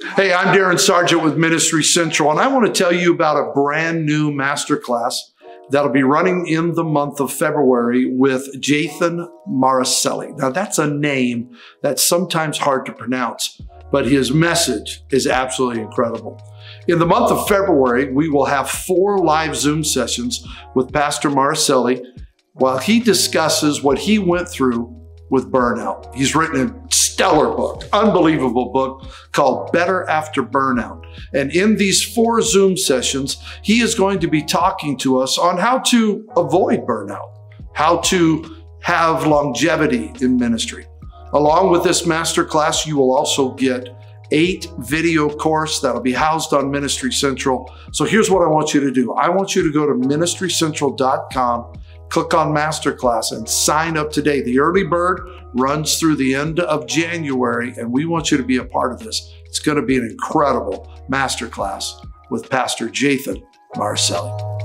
Hey, I'm Darin Sargent with Ministry Central, and I want to tell you about a brand new masterclass that'll be running in the month of February with Jathan Maricelli. Now, that's a name that's sometimes hard to pronounce, but his message is absolutely incredible. In the month of February, we will have four live Zoom sessions with Pastor Maricelli while he discusses what he went through with burnout. He's written stellar book, unbelievable book called Better After Burnout. And in these four Zoom sessions, he is going to be talking to us on how to avoid burnout, how to have longevity in ministry. Along with this masterclass, you will also get eight video course that'll be housed on Ministry Central. So here's what I want you to do. I want you to go to ministrycentral.com click on Masterclass and sign up today. The early bird runs through the end of January, and we want you to be a part of this. It's going to be an incredible Masterclass with Pastor Jathan Maricelli.